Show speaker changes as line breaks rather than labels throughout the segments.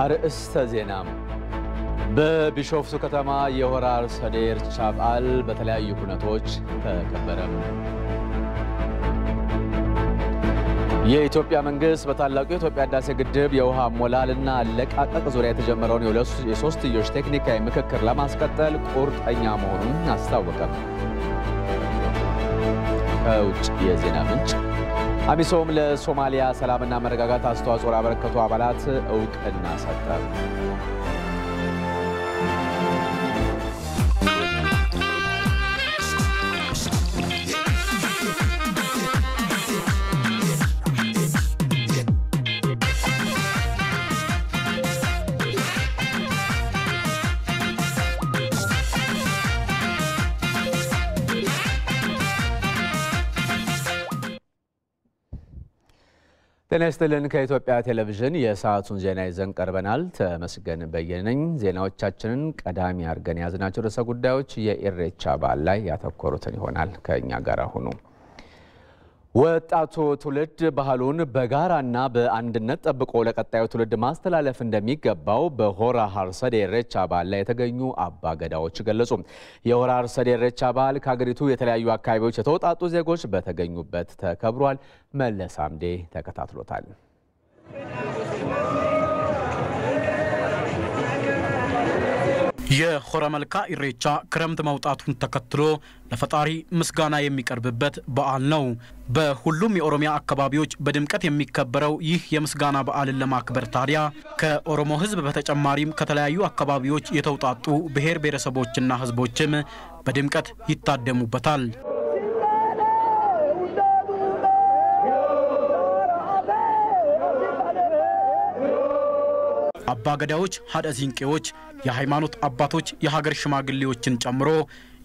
አርእስተ ዜና በቢሾፍቱ ከተማ የሆራ አርሰዴ ኢሬቻ በዓል በተለያዩ ሁነቶች ተከበረ። የኢትዮጵያ መንግስት በታላቁ የኢትዮጵያ ህዳሴ ግድብ የውሃ ሞላልና አለቃቀቅ ዙሪያ የተጀመረውን የሶስትዮሽ ቴክኒካዊ ምክክር ለማስቀጠል ቁርጠኛ መሆኑን አስታወቀም። ከውጭ የዜና ምንጭ አሚሶም ለሶማሊያ ሰላምና መረጋጋት አስተዋጽኦ ላበረከቱ አባላት እውቅና ሰጠ። ጤና ይስጥልን። ከኢትዮጵያ ቴሌቪዥን የሰዓቱን ዜና ይዘን ቀርበናል። ተመስገን በየነ ነኝ። ዜናዎቻችንን ቀዳሚ አድርገን የያዝናቸው ርዕሰ ጉዳዮች የኢሬቻ በዓል ላይ ያተኮሩትን ይሆናል። ከእኛ ጋር ሁኑ። ወጣቱ ትውልድ ባህሉን በጋራና በአንድነት ጠብቆ ለቀጣዩ ትውልድ ማስተላለፍ እንደሚገባው በሆራ ሀርሰዴ ኢሬቻ በዓል ላይ የተገኙ አባ ገዳዎች ገለጹ። የሆራ ሀርሰዴ ኢሬቻ በዓል ከሀገሪቱ የተለያዩ አካባቢዎች የተውጣጡ ዜጎች በተገኙበት ተከብሯል። መለስ አምዴ ተከታትሎታል።
የሆረ መልካ ኢሬቻ ክረምት መውጣቱን ተከትሎ ለፈጣሪ ምስጋና የሚቀርብበት በዓል ነው። በሁሉም የኦሮሚያ አካባቢዎች በድምቀት የሚከበረው ይህ የምስጋና በዓልን ለማክበር ታዲያ ከኦሮሞ ሕዝብ በተጨማሪም ከተለያዩ አካባቢዎች የተውጣጡ ብሔር ብሔረሰቦችና ሕዝቦችም በድምቀት ይታደሙበታል። አባገዳዎች፣ ሀደ ሲንቄዎች፣ የሃይማኖት አባቶች፣ የሀገር ሽማግሌዎችን ጨምሮ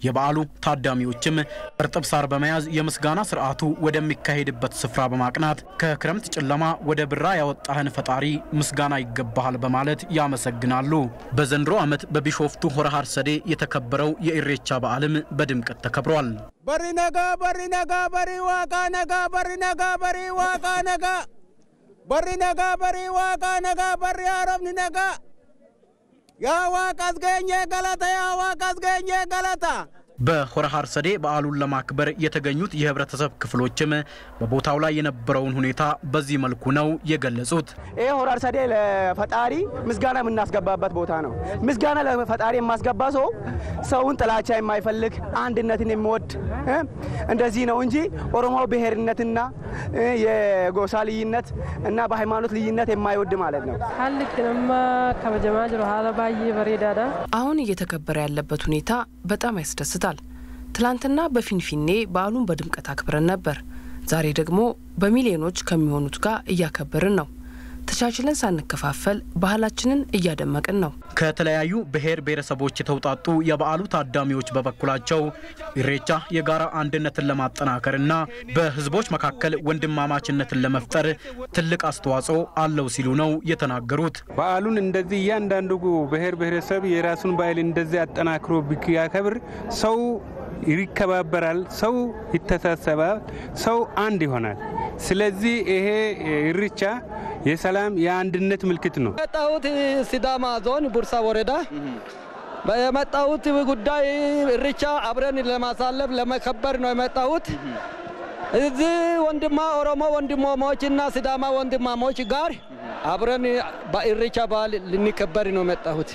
የበዓሉ ታዳሚዎችም እርጥብ ሳር በመያዝ የምስጋና ስርዓቱ ወደሚካሄድበት ስፍራ በማቅናት ከክረምት ጨለማ ወደ ብራ ያወጣህን ፈጣሪ ምስጋና ይገባሃል በማለት ያመሰግናሉ። በዘንድሮ ዓመት በቢሾፍቱ ሆረ ሀርሰዴ የተከበረው የኢሬቻ በዓልም በድምቀት ተከብሯል።
በሪ ነጋ በሪ ነጋ በሪ ዋቃ ነጋ በሪ ነጋ በሪ ዋቃ ነጋ በሪ ነጋ በሪ ዋቃ ነጋ በሪ አረብኒ ነጋ። ያ ዋቃ አስገኘ ገለታ ያ ዋቃ አስገኘ ገለታ
በሆረ ሀርሰዴ በዓሉን ለማክበር የተገኙት የህብረተሰብ ክፍሎችም በቦታው ላይ የነበረውን ሁኔታ በዚህ መልኩ ነው የገለጹት።
ይህ ሆረ ሀርሰዴ ለፈጣሪ ምስጋና የምናስገባበት ቦታ ነው። ምስጋና ለፈጣሪ የማስገባ ሰው ሰውን ጥላቻ የማይፈልግ አንድነትን የሚወድ እንደዚህ ነው እንጂ ኦሮሞ ብሔርነትና የጎሳ ልዩነት እና በሃይማኖት ልዩነት የማይወድ ማለት ነው።
አሁን እየተከበረ ያለበት ሁኔታ በጣም ያስደስታል። ትላንትና በፊንፊኔ በዓሉን በድምቀት አክብረን ነበር። ዛሬ ደግሞ በሚሊዮኖች ከሚሆኑት ጋር እያከበርን ነው። ተቻችለን ሳንከፋፈል ባህላችንን እያደመቅን ነው።
ከተለያዩ ብሔር ብሔረሰቦች የተውጣጡ የበዓሉ ታዳሚዎች በበኩላቸው ኢሬቻ የጋራ አንድነትን ለማጠናከርና በሕዝቦች መካከል ወንድማማችነትን ለመፍጠር ትልቅ አስተዋጽኦ አለው ሲሉ ነው የተናገሩት።
በዓሉን እንደዚህ እያንዳንዱ ብሔር ብሔረሰብ የራሱን ባህል እንደዚህ አጠናክሮ ቢያከብር ሰው ይከባበራል፣ ሰው ይተሳሰባል፣ ሰው አንድ ይሆናል። ስለዚህ ይሄ ኢሬቻ የሰላም የአንድነት ምልክት ነው።
የመጣሁት ሲዳማ ዞን ቡርሳ ወረዳ የመጣሁት ጉዳይ ኢሬቻ አብረን ለማሳለፍ ለመከበር ነው የመጣሁት። እዚህ ወንድማ ኦሮሞ ወንድማሞች እና ሲዳማ ወንድማሞች ጋር አብረን በኢሬቻ በዓል ልንከበር ነው የመጣሁት።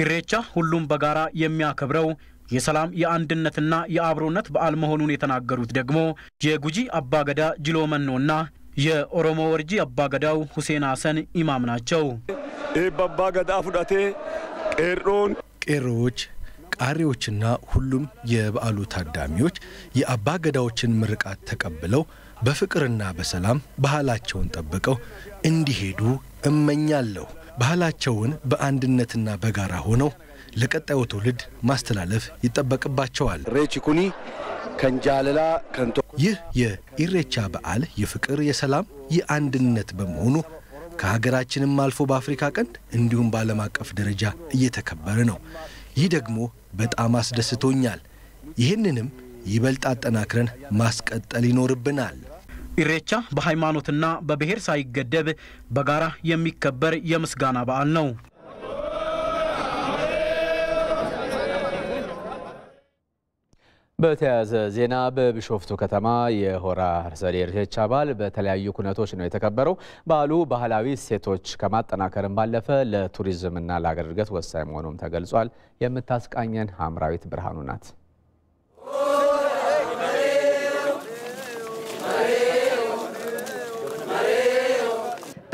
ኢሬቻ ሁሉም በጋራ የሚያከብረው የሰላም የአንድነትና የአብሮነት በዓል መሆኑን የተናገሩት ደግሞ የጉጂ አባገዳ ጅሎ መኖና የኦሮሞ ወርጂ አባገዳው ሁሴን ሀሰን ኢማም ናቸው።
አባገዳ ፉዳቴ ቄሮን
ቄሮዎች ቃሪዎችና ሁሉም የበዓሉ ታዳሚዎች የአባ ገዳዎችን ምርቃት ተቀብለው በፍቅርና በሰላም ባህላቸውን ጠብቀው እንዲሄዱ እመኛለሁ። ባህላቸውን በአንድነትና በጋራ ሆነው ለቀጣዩ ትውልድ ማስተላለፍ ይጠበቅባቸዋል።
ሬቺ ኩኒ ከንጃለላ ከንቶ
ይህ የኢሬቻ በዓል የፍቅር፣ የሰላም፣ የአንድነት በመሆኑ ከሀገራችንም አልፎ በአፍሪካ ቀንድ እንዲሁም በዓለም አቀፍ ደረጃ እየተከበረ ነው። ይህ ደግሞ በጣም አስደስቶኛል። ይህንንም ይበልጥ አጠናክረን ማስቀጠል ይኖርብናል።
ኢሬቻ በሃይማኖትና በብሔር ሳይገደብ በጋራ የሚከበር የምስጋና በዓል ነው።
በተያያዘ ዜና በቢሾፍቱ ከተማ የሆራ አርሰዴ ኢሬቻ በዓል በተለያዩ ኩነቶች ነው የተከበረው። በዓሉ ባህላዊ እሴቶች ከማጠናከርም ባለፈ ለቱሪዝምና ለአገር እድገት ወሳኝ መሆኑም ተገልጿል። የምታስቃኘን ሀምራዊት ብርሃኑ ናት።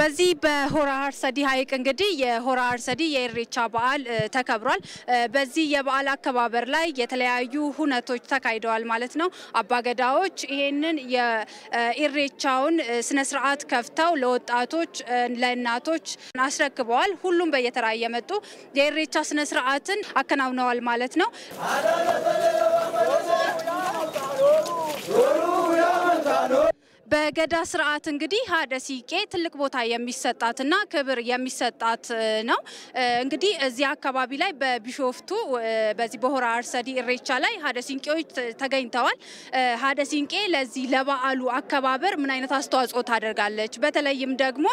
በዚህ በሆራ አርሰዲ ሐይቅ እንግዲህ የሆራ አርሰዲ የኢሬቻ በዓል ተከብሯል። በዚህ የበዓል አከባበር ላይ የተለያዩ ሁነቶች ተካሂደዋል ማለት ነው። አባገዳዎች ይሄንን የኢሬቻውን ስነ ስርዓት ከፍተው ለወጣቶች፣ ለእናቶች አስረክበዋል። ሁሉም በየተራ እየመጡ የኢሬቻ ስነ ስርዓትን አከናውነዋል ማለት ነው። በገዳ ስርዓት እንግዲህ ሀደ ሲቄ ትልቅ ቦታ የሚሰጣትና ክብር የሚሰጣት ነው። እንግዲህ እዚህ አካባቢ ላይ በቢሾፍቱ በዚህ በሆራ አርሰዲ ኢሬቻ ላይ ሀደ ሲንቄዎች ተገኝተዋል። ሀደ ሲንቄ ለዚህ ለበዓሉ አከባበር ምን አይነት አስተዋጽኦ ታደርጋለች? በተለይም ደግሞ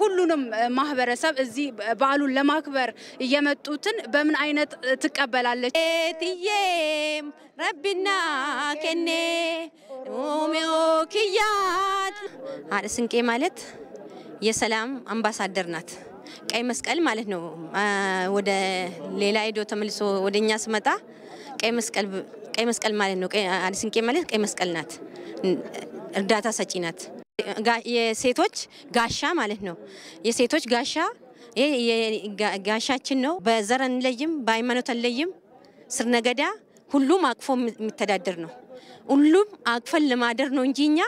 ሁሉንም ማህበረሰብ እዚህ በዓሉን ለማክበር እየመጡትን በምን አይነት ትቀበላለች?
ትዬም ረቢና ከኔ ሜኦ ሀደ ስንቄ ማለት የሰላም አምባሳደር ናት። ቀይ መስቀል ማለት ነው። ወደ ሌላ ሄዶ ተመልሶ ወደ እኛ ስመጣ ቀይ መስቀል ቀይ መስቀል ማለት ነው። ስንቄ ማለት ቀይ መስቀል ናት። እርዳታ ሰጪ ናት። የሴቶች ጋሻ ማለት ነው። የሴቶች ጋሻ ጋሻችን ነው። በዘር አንለይም፣ በሃይማኖት አንለይም። ስር ነገዳ ሁሉም አቅፎ የሚተዳደር ነው። ሁሉም አቅፈን ለማደር ነው እንጂ እኛ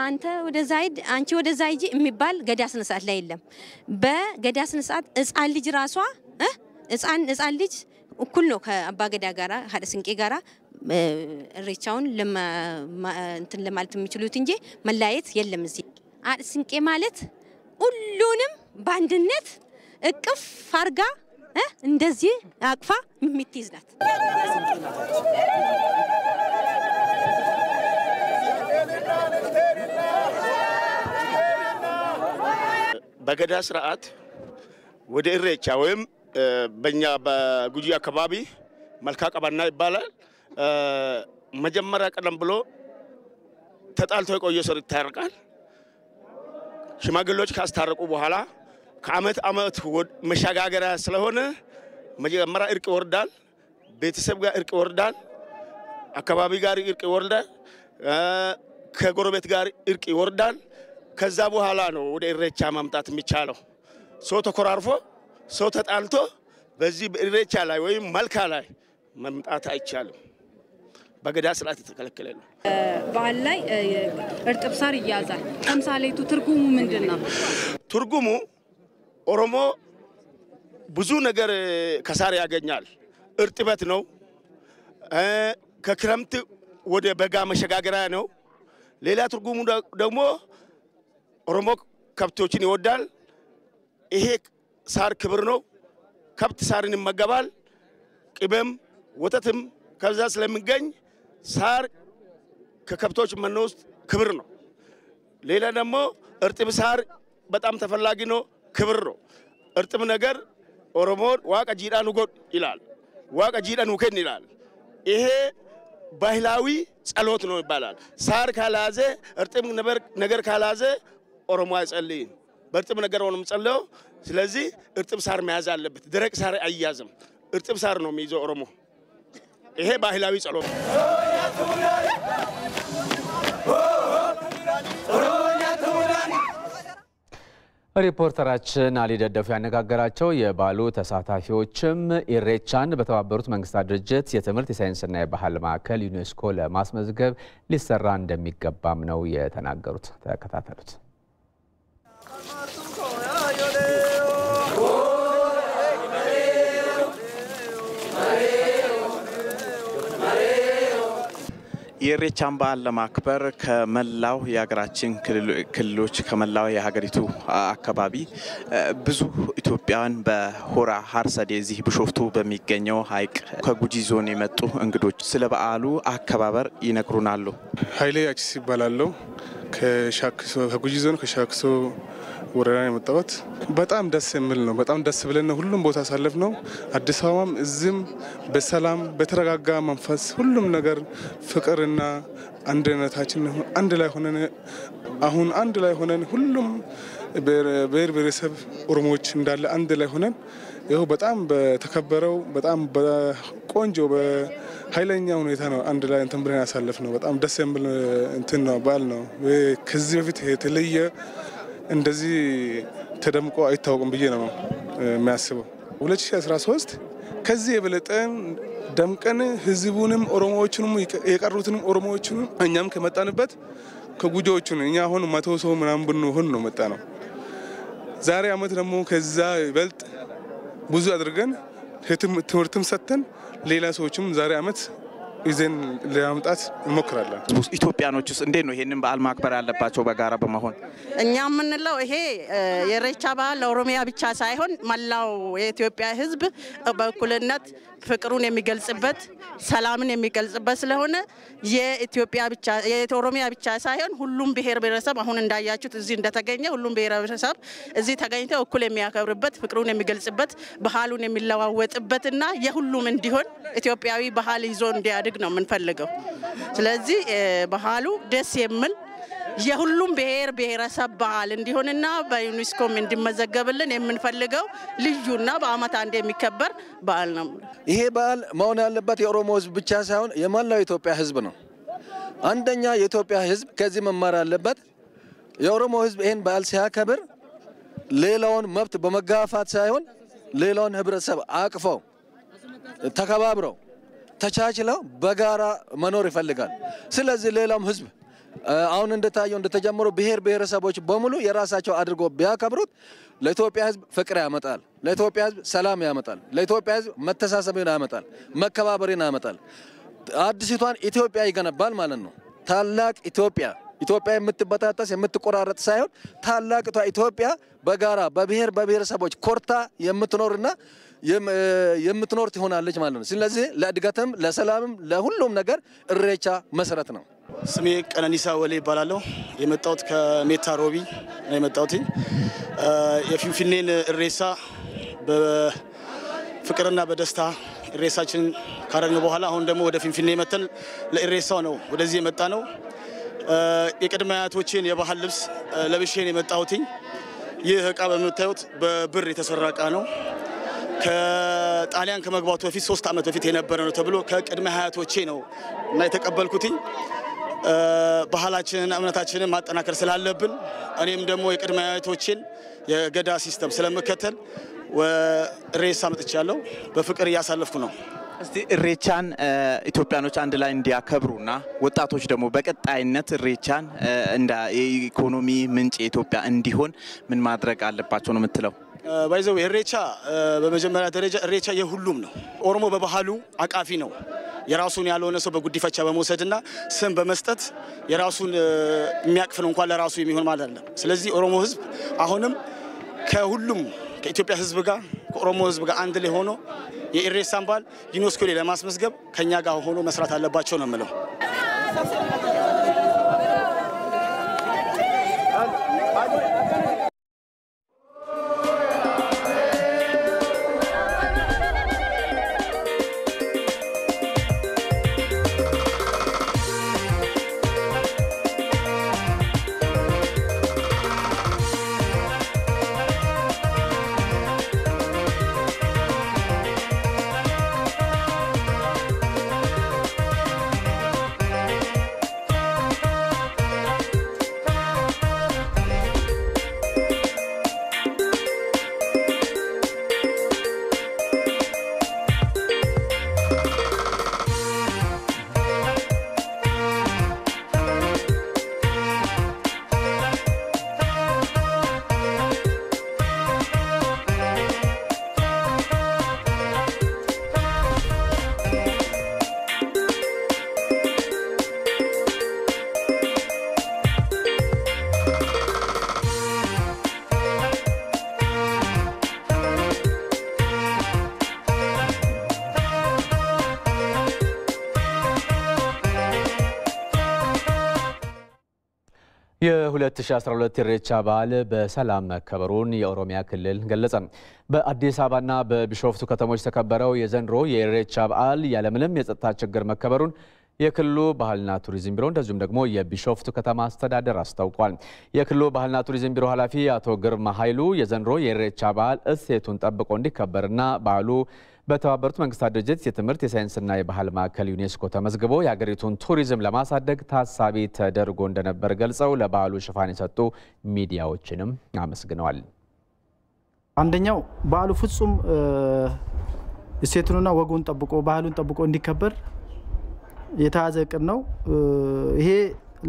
አንተ ወደዛ ሂድ አንቺ ወደዛ ሂጂ የሚባል ገዳ ስነ ስርዓት ላይ የለም። በገዳ ስነ ስርዓት ህፃን ልጅ ራሷ ህፃን ልጅ እኩል ነው ከአባ ገዳ ጋራ ሀደ ስንቄ ጋራ እሬቻውን እንትን ለማለት የሚችሉት እንጂ መለያየት የለም። እዚህ ሀደ ስንቄ ማለት ሁሉንም በአንድነት እቅፍ አርጋ እንደዚህ አቅፋ የምትይዝ ናት።
በገዳ ስርዓት ወደ ኢሬቻ ወይም በእኛ በጉጂ አካባቢ መልካ ቀባና ይባላል። መጀመሪያ ቀደም ብሎ ተጣልቶ የቆየ ሰው ይታረቃል። ሽማግሌዎች ካስታረቁ በኋላ ከአመት አመት መሸጋገሪያ ስለሆነ መጀመሪያ እርቅ ይወርዳል። ቤተሰብ ጋር እርቅ ይወርዳል። አካባቢ ጋር እርቅ ይወርዳል። ከጎረቤት ጋር እርቅ ይወርዳል። ከዛ በኋላ ነው ወደ ኢሬቻ ማምጣት የሚቻለው። ሰው ተኮራርፎ ሰው ተጣልቶ በዚህ በኢሬቻ ላይ ወይም መልካ ላይ መምጣት አይቻልም። በገዳ ስርዓት የተከለከለ ነው።
በዓል ላይ እርጥብ ሳር ይያዛል። ተምሳሌቱ ትርጉሙ ምንድን ነው?
ትርጉሙ ኦሮሞ ብዙ ነገር ከሳር ያገኛል። እርጥበት ነው። ከክረምት ወደ በጋ መሸጋገሪያ ነው። ሌላ ትርጉሙ ደግሞ ኦሮሞ ከብቶችን ይወዳል። ይሄ ሳር ክብር ነው። ከብት ሳርን ይመገባል። ቅቤም ወተትም ከዛ ስለሚገኝ ሳር ከከብቶች መኖ ውስጥ ክብር ነው። ሌላ ደግሞ እርጥብ ሳር በጣም ተፈላጊ ነው፣ ክብር ነው። እርጥብ ነገር ኦሮሞ ዋቀ ጂዳን ጎድ ይላል፣ ዋቀ ጂዳን ውከን ይላል። ይሄ ባህላዊ ጸሎት ነው ይባላል። ሳር ካላዘ እርጥብ ነገር ካላዘ ኦሮሞ አይጸልይም። በእርጥብ ነገር ሆኖ የምጸልየው። ስለዚህ እርጥብ ሳር መያዝ አለበት። ደረቅ ሳር አይያዝም። እርጥብ ሳር ነው የሚይዘው ኦሮሞ። ይሄ ባህላዊ ጸሎት
ሪፖርተራችን አሊ ደደፉ ያነጋገራቸው የበዓሉ ተሳታፊዎችም ኢሬቻን በተባበሩት መንግስታት ድርጅት የትምህርት የሳይንስና የባህል ማዕከል ዩኔስኮ ለማስመዝገብ ሊሰራ እንደሚገባም ነው የተናገሩት። ተከታተሉት።
የኢሬቻን በዓል ለማክበር ከመላው የሀገራችን ክልሎች ከመላው የሀገሪቱ አካባቢ ብዙ ኢትዮጵያውያን በሆራ ሀርሰዴ እዚህ ቢሾፍቱ በሚገኘው ሐይቅ ከጉጂ ዞን የመጡ እንግዶች ስለ በዓሉ አከባበር ይነግሩናሉ።
ኃይሌ አቺስ ይባላለሁ። ከጉጂ ዞን ከሻክሶ ወረዳ የመጣሁት። በጣም ደስ የሚል ነው። በጣም ደስ ብለን ነው ሁሉም ቦታ አሳለፍ ነው። አዲስ አበባም እዚህም በሰላም በተረጋጋ መንፈስ ሁሉም ነገር ፍቅርና አንድነታችን አንድ ላይ ሆነን አሁን አንድ ላይ ሆነን ሁሉም ብሔር ብሔረሰብ ኦሮሞዎች እንዳለ አንድ ላይ ሆነን ይኸው በጣም በተከበረው በጣም በቆንጆ በኃይለኛ ሁኔታ ነው አንድ ላይ እንትን ብለን ያሳለፍ ነው። በጣም ደስ የሚል እንትን ነው በዓል ነው። ከዚህ በፊት የተለየ እንደዚህ ተደምቆ አይታወቅም ብዬ ነው የሚያስበው። 2013 ከዚህ የበለጠን ደምቀን ህዝቡንም ኦሮሞዎቹንም የቀሩትንም ኦሮሞዎቹንም እኛም ከመጣንበት ከጉጆዎቹን እኛ አሁን መቶ ሰው ምናምን ብንሆን ነው መጣ ነው። ዛሬ አመት ደግሞ ከዛ ይበልጥ ብዙ አድርገን ትምህርትም ሰጥተን ሌላ ሰዎችም ዛሬ አመት ይዘን ለማምጣት እንሞክራለን።
ኢትዮጵያኖች ውስጥ እንዴት ነው ይሄንን በዓል ማክበር ያለባቸው በጋራ በመሆን?
እኛ የምንለው ይሄ የኢሬቻ በዓል ለኦሮሚያ ብቻ ሳይሆን መላው የኢትዮጵያ ሕዝብ በእኩልነት ፍቅሩን የሚገልጽበት ሰላምን የሚገልጽበት ስለሆነ የኢትዮጵያ ብቻ የኦሮሚያ ብቻ ሳይሆን ሁሉም ብሔር ብሔረሰብ አሁን እንዳያችሁት እዚህ እንደተገኘ ሁሉም ብሔረሰብ እዚህ ተገኝተው እኩል የሚያከብርበት ፍቅሩን የሚገልጽበት ባህሉን የሚለዋወጥበትና የሁሉም እንዲሆን ኢትዮጵያዊ ባህል ይዞ እንዲያድግ ነው የምንፈልገው። ስለዚህ ባህሉ ደስ የሚል የሁሉም ብሔር ብሔረሰብ በዓል እንዲሆንና በዩኔስኮም እንዲመዘገብልን የምንፈልገው ልዩና በዓመት አንድ የሚከበር በዓል ነው።
ይሄ በዓል መሆን ያለበት የኦሮሞ ህዝብ ብቻ ሳይሆን የመላው የኢትዮጵያ ህዝብ ነው። አንደኛ የኢትዮጵያ ህዝብ ከዚህ መማር አለበት። የኦሮሞ ህዝብ ይህን በዓል ሲያከብር ሌላውን መብት በመጋፋት ሳይሆን ሌላውን ህብረተሰብ አቅፈው ተከባብረው ተቻችለው በጋራ መኖር ይፈልጋል። ስለዚህ ሌላውም ህዝብ አሁን እንደታየው እንደተጀመረው ብሔር ብሔረሰቦች በሙሉ የራሳቸው አድርጎ ቢያከብሩት ለኢትዮጵያ ህዝብ ፍቅር ያመጣል፣ ለኢትዮጵያ ህዝብ ሰላም ያመጣል፣ ለኢትዮጵያ ህዝብ መተሳሰብን ያመጣል፣ መከባበርን ያመጣል። አዲሲቷን ኢትዮጵያ ይገነባል ማለት ነው። ታላቅ ኢትዮጵያ ኢትዮጵያ የምትበጣጠስ የምትቆራረጥ ሳይሆን ታላቅቷ ኢትዮጵያ በጋራ በብሔር በብሔረሰቦች ኮርታ የምትኖርና የምትኖር ትሆናለች ማለት ነው። ስለዚህ ለእድገትም ለሰላምም ለሁሉም ነገር እሬቻ መሰረት ነው።
ስሜ ቀነኒሳ ወሌ ይባላለሁ። የመጣሁት ከሜታ ሮቢ ነው የመጣሁት። የፊንፊኔን እሬሳ በፍቅርና በደስታ እሬሳችንን ካረግን በኋላ አሁን ደግሞ ወደ ፊንፊኔ መተን ለእሬሳው ነው ወደዚህ የመጣ ነው። የቅድመ አያቶቼን የባህል ልብስ ለብሼን የመጣሁትኝ። ይህ እቃ የምታዩት በብር የተሰራ እቃ ነው። ከጣሊያን ከመግባቱ በፊት ሶስት ዓመት በፊት የነበረ ነው ተብሎ ከቅድመ አያቶቼ ነው እና የተቀበልኩትኝ ባህላችንን እምነታችንን ማጠናከር ስላለብን እኔም ደግሞ የቅድመ አያቶቼን የገዳ system ስለምከተል እሬቻ መጥቻለሁ። በፍቅር እያሳለፍኩ ነው።
እስቲ እሬቻን ኢትዮጵያኖች አንድ ላይ እንዲያከብሩና ወጣቶች ደግሞ በቀጣይነት እሬቻን እንደ የኢኮኖሚ ምንጭ የኢትዮጵያ እንዲሆን ምን ማድረግ አለባቸው ነው የምትለው?
ባይዘው እሬቻ በመጀመሪያ ደረጃ እሬቻ የሁሉም ነው። ኦሮሞ በባህሉ አቃፊ ነው። የራሱን ያልሆነ ሰው በጉዲፈቻ በመውሰድና ስም በመስጠት የራሱን የሚያቅፍ ነው እንኳን ለራሱ የሚሆን ማለት አይደለም። ስለዚህ ኦሮሞ ሕዝብ አሁንም ከሁሉም ከኢትዮጵያ ሕዝብ ጋር ከኦሮሞ ሕዝብ ጋር አንድ ላይ ሆኖ የኢሬሳን በዓል ዩኔስኮ ላይ ለማስመዝገብ ከኛ ጋር ሆኖ መስራት አለባቸው ነው የምለው።
የ2012 ኢሬቻ በዓል በሰላም መከበሩን የኦሮሚያ ክልል ገለጸ። በአዲስ አበባና በቢሾፍቱ ከተሞች የተከበረው የዘንድሮ የኢሬቻ በዓል ያለምንም የጸጥታ ችግር መከበሩን የክልሉ ባህልና ቱሪዝም ቢሮ እንደዚሁም ደግሞ የቢሾፍቱ ከተማ አስተዳደር አስታውቋል። የክልሉ ባህልና ቱሪዝም ቢሮ ኃላፊ አቶ ግርማ ኃይሉ የዘንድሮ የኢሬቻ በዓል እሴቱን ጠብቆ እንዲከበርና በዓሉ በተባበሩት መንግስታት ድርጅት የትምህርት የሳይንስና የባህል ማዕከል ዩኔስኮ ተመዝግቦ የሀገሪቱን ቱሪዝም ለማሳደግ ታሳቢ ተደርጎ እንደነበር ገልጸው ለበዓሉ ሽፋን የሰጡ ሚዲያዎችንም አመስግነዋል።
አንደኛው በዓሉ ፍጹም እሴቱንና ወጉን ጠብቆ ባህሉን ጠብቆ እንዲከበር የተያዘ እቅድ ነው። ይሄ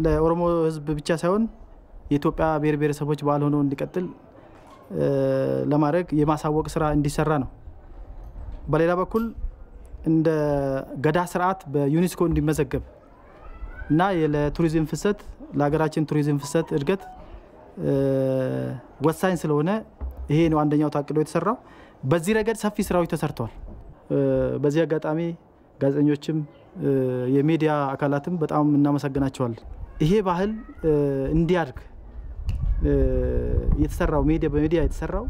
ለኦሮሞ ሕዝብ ብቻ ሳይሆን የኢትዮጵያ ብሔር ብሔረሰቦች በዓል ሆኖ እንዲቀጥል ለማድረግ የማሳወቅ ስራ እንዲሰራ ነው። በሌላ በኩል እንደ ገዳ ስርዓት በዩኔስኮ እንዲመዘገብ እና ለቱሪዝም ፍሰት ለሀገራችን ቱሪዝም ፍሰት እድገት ወሳኝ ስለሆነ ይሄ ነው አንደኛው ታቅዶ የተሰራው። በዚህ ረገድ ሰፊ ስራዎች ተሰርተዋል። በዚህ አጋጣሚ ጋዜጠኞችም የሚዲያ አካላትም በጣም እናመሰግናቸዋለን። ይሄ ባህል እንዲያድግ የተሰራው ሚዲያ በሚዲያ የተሰራው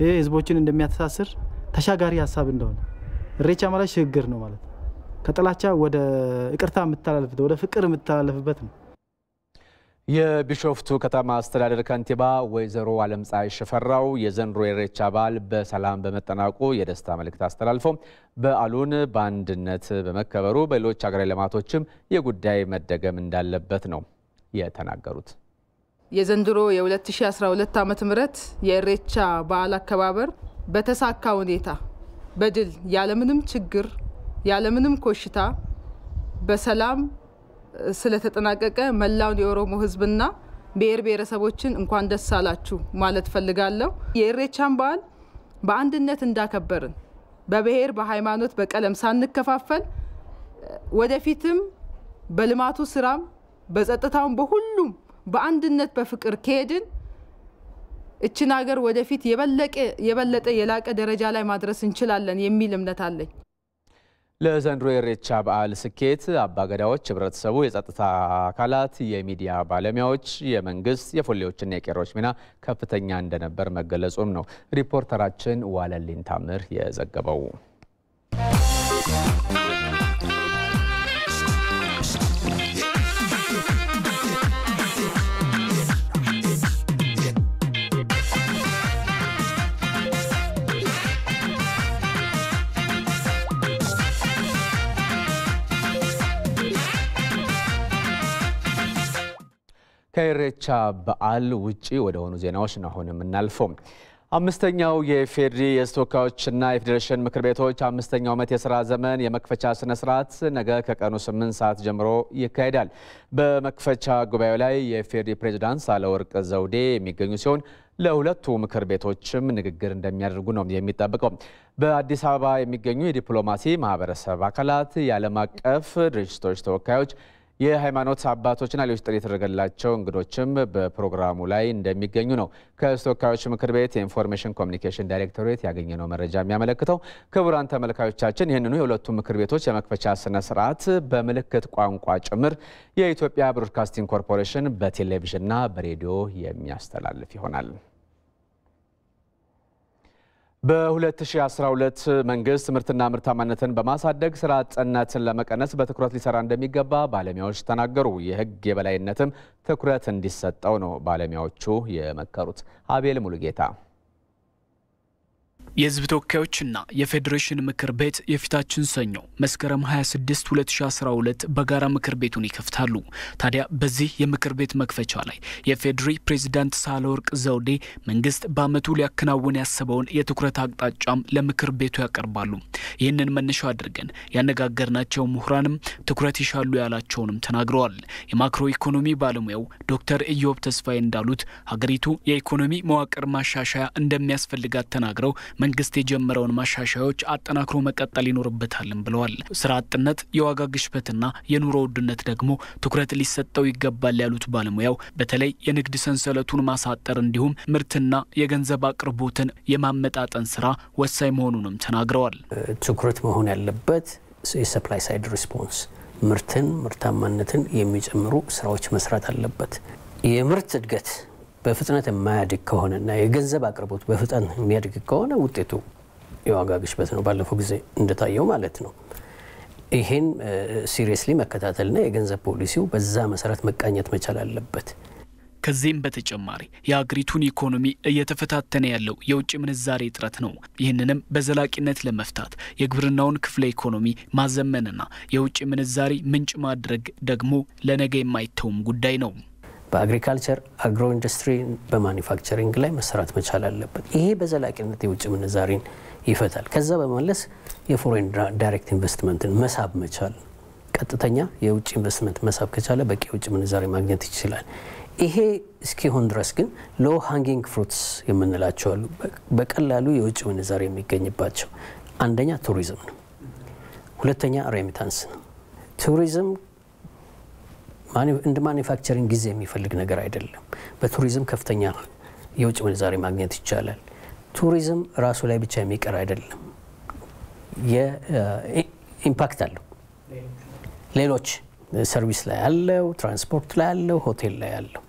ይሄ ህዝቦችን እንደሚያተሳስር ተሻጋሪ ሀሳብ እንደሆነ ኢሬቻ ማለት ሽግግር ነው ማለት ነው። ከጥላቻ ወደ ይቅርታ የምተላለፍበት ወደ ፍቅር የምተላለፍበት ነው።
የቢሾፍቱ ከተማ አስተዳደር ከንቲባ ወይዘሮ አለምፀሐይ ሽፈራው የዘንድሮ የኢሬቻ በዓል በሰላም በመጠናቁ የደስታ መልእክት አስተላልፈው በዓሉን በአንድነት በመከበሩ በሌሎች ሀገራዊ ልማቶችም የጉዳይ መደገም እንዳለበት ነው የተናገሩት።
የዘንድሮ የ2012 ዓ ም የኢሬቻ በዓል አከባበር በተሳካ ሁኔታ በድል ያለምንም ችግር ያለምንም ኮሽታ በሰላም ስለተጠናቀቀ መላውን የኦሮሞ ሕዝብና ብሔር ብሔረሰቦችን እንኳን ደስ አላችሁ ማለት ፈልጋለሁ። የኢሬቻን በዓል በአንድነት እንዳከበርን በብሔር በሃይማኖት፣ በቀለም ሳንከፋፈል ወደፊትም በልማቱ ስራም በጸጥታውም በሁሉም በአንድነት በፍቅር ከሄድን እችን ሀገር ወደፊት የበለጠ የላቀ ደረጃ ላይ ማድረስ እንችላለን የሚል እምነት አለኝ።
ለዘንድሮ የኢሬቻ በዓል ስኬት አባገዳዎች፣ ህብረተሰቡ፣ የጸጥታ አካላት፣ የሚዲያ ባለሙያዎች፣ የመንግስት የፎሌዎችና የቄሮች ሚና ከፍተኛ እንደነበር መገለጹም ነው ሪፖርተራችን ዋለልኝ ታምር የዘገበው። ከኢሬቻ በዓል ውጪ ወደ ሆኑ ዜናዎች ነው አሁን የምናልፈው። አምስተኛው የኢፌዴሪ የሕዝብ የፌዴሬሽን ምክር ቤቶች አምስተኛው ዓመት የስራ ዘመን የመክፈቻ ስነ ስርዓት ነገ ከቀኑ 8 ሰዓት ጀምሮ ይካሄዳል። በመክፈቻ ጉባኤው ላይ የኢፌዴሪ ፕሬዝዳንት ሳህለወርቅ ዘውዴ የሚገኙ ሲሆን ለሁለቱ ምክር ቤቶችም ንግግር እንደሚያደርጉ ነው የሚጠበቀው። በአዲስ አበባ የሚገኙ የዲፕሎማሲ ማህበረሰብ አካላት፣ የዓለም አቀፍ ድርጅቶች ተወካዮች የሃይማኖት አባቶችና ሌሎች ጥሪ የተደረገላቸው እንግዶችም በፕሮግራሙ ላይ እንደሚገኙ ነው ከተወካዮች ምክር ቤት የኢንፎርሜሽን ኮሚኒኬሽን ዳይሬክቶሬት ያገኘነው መረጃ የሚያመለክተው። ክቡራን ተመልካዮቻችን ይህንኑ የሁለቱ ምክር ቤቶች የመክፈቻ ስነ ስርዓት በምልክት ቋንቋ ጭምር የኢትዮጵያ ብሮድካስቲንግ ኮርፖሬሽን በቴሌቪዥንና በሬዲዮ የሚያስተላልፍ ይሆናል። በ2012 መንግስት ምርትና ምርታማነትን በማሳደግ ስራ አጥነትን ለመቀነስ በትኩረት ሊሰራ እንደሚገባ ባለሙያዎች ተናገሩ። የህግ የበላይነትም ትኩረት እንዲሰጠው ነው ባለሙያዎቹ የመከሩት። አቤል ሙሉጌታ
የህዝብ ተወካዮችና የፌዴሬሽን ምክር ቤት የፊታችን ሰኞ መስከረም 26 2012 በጋራ ምክር ቤቱን ይከፍታሉ። ታዲያ በዚህ የምክር ቤት መክፈቻ ላይ የፌዴሪ ፕሬዚዳንት ሳህለወርቅ ዘውዴ መንግስት በዓመቱ ሊያከናውን ያሰበውን የትኩረት አቅጣጫም ለምክር ቤቱ ያቀርባሉ። ይህንን መነሻ አድርገን ያነጋገርናቸው ምሁራንም ትኩረት ይሻሉ ያላቸውንም ተናግረዋል። የማክሮ ኢኮኖሚ ባለሙያው ዶክተር ኢዮብ ተስፋዬ እንዳሉት ሀገሪቱ የኢኮኖሚ መዋቅር ማሻሻያ እንደሚያስፈልጋት ተናግረው መንግስት የጀመረውን ማሻሻያዎች አጠናክሮ መቀጠል ይኖርበታልም ብለዋል። ስራ አጥነት፣ የዋጋ ግሽበትና የኑሮ ውድነት ደግሞ ትኩረት ሊሰጠው ይገባል ያሉት ባለሙያው በተለይ የንግድ ሰንሰለቱን ማሳጠር እንዲሁም ምርትና የገንዘብ አቅርቦትን የማመጣጠን ስራ ወሳኝ መሆኑንም ተናግረዋል።
ትኩረት መሆን ያለበት የ supply side response ምርትን ምርታማነትን የሚጨምሩ ስራዎች መስራት አለበት። የምርት እድገት በፍጥነት የማያድግ ከሆነና የገንዘብ አቅርቦት በፍጥነት የሚያድግ ከሆነ ውጤቱ የዋጋ ግሽበት ነው፣ ባለፈው ጊዜ እንደታየው ማለት ነው። ይሄን seriously መከታተልና የገንዘብ ፖሊሲው በዛ መሰረት መቃኘት መቻል አለበት።
ከዚህም በተጨማሪ የሀገሪቱን ኢኮኖሚ እየተፈታተነ ያለው የውጭ ምንዛሬ እጥረት ነው። ይህንንም በዘላቂነት ለመፍታት የግብርናውን ክፍለ ኢኮኖሚ ማዘመንና የውጭ ምንዛሪ ምንጭ ማድረግ ደግሞ ለነገ የማይተውም ጉዳይ ነው።
በ agriculture agro industry፣ በ manufacturing ላይ መሰራት መቻል አለበት። ይሄ በዘላቂነት የውጭ ምንዛሪን ይፈታል። ከዛ በመለስ የ foreign direct investment ን መሳብ መቻል፣ ቀጥተኛ የውጭ ኢንቨስትመንት መሳብ ከቻለ በቂ የውጭ ምንዛሪ ማግኘት ይችላል። ይሄ እስኪሆን ድረስ ግን low hanging fruits የምንላቸው አሉ። በቀላሉ የውጭ ምንዛሪ የሚገኝባቸው አንደኛ ቱሪዝም ነው። ሁለተኛ remittance ነው። ቱሪዝም እንደ manufacturing ጊዜ የሚፈልግ ነገር አይደለም። በቱሪዝም ከፍተኛ የውጭ ምንዛሪ ማግኘት ይቻላል። ቱሪዝም ራሱ ላይ ብቻ የሚቀር አይደለም፣ impact አለው። ሌሎች service ላይ አለው፣ ትራንስፖርት ላይ አለው፣ ሆቴል ላይ አለው፣